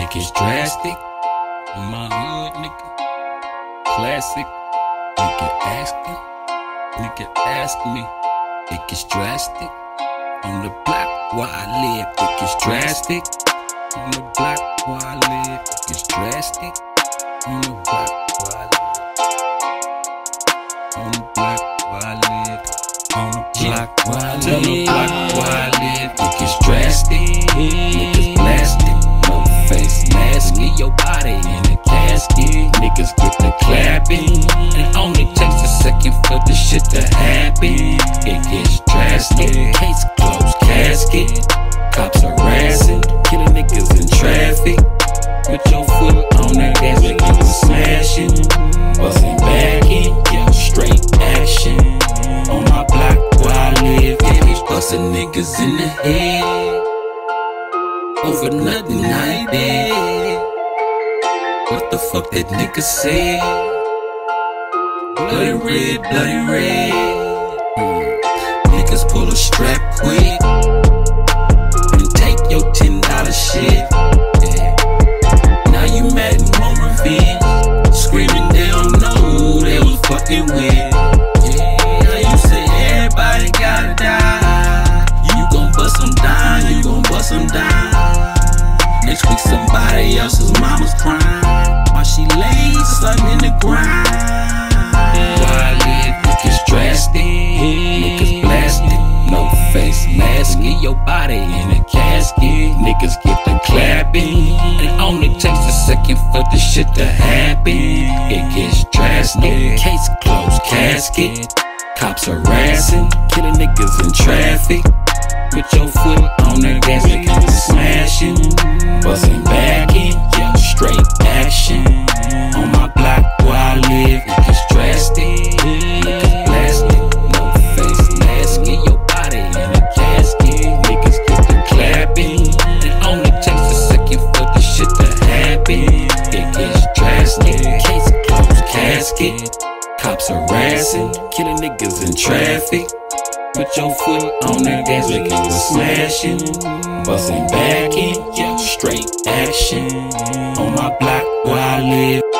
It gets drastic. My hood, nigga. Classic. Nigga asking. Nigga ask me. It gets drastic. On the block where I live, it gets drastic. On the block where I live, it gets drastic. On the block where I live. On the block where I live. On the block where I live. On the block where I live, your body in a casket. Niggas get the clapping. It only takes a second for the shit to happen. It gets drastic. Case closed, casket. Cops harassing, killing niggas in traffic. Put your foot on that gas, make you smashing. Busting back in, yeah, straight action. On my block where I live, yeah, these busting niggas in the head. Over nothing I did. What the fuck that nigga said? Bloody red, bloody red. Mm. Niggas pull a strap quick your body in a casket. Niggas get the clapping. It only takes a second for the shit to happen. It gets drastic. Case closed, casket. Cops harassing, killing niggas in traffic. Put your foot on the gas, casket. Cops harassing, killing niggas in traffic. Put your foot on the gas, make you smashing. Busting back in, yeah, straight action. On my block where I live.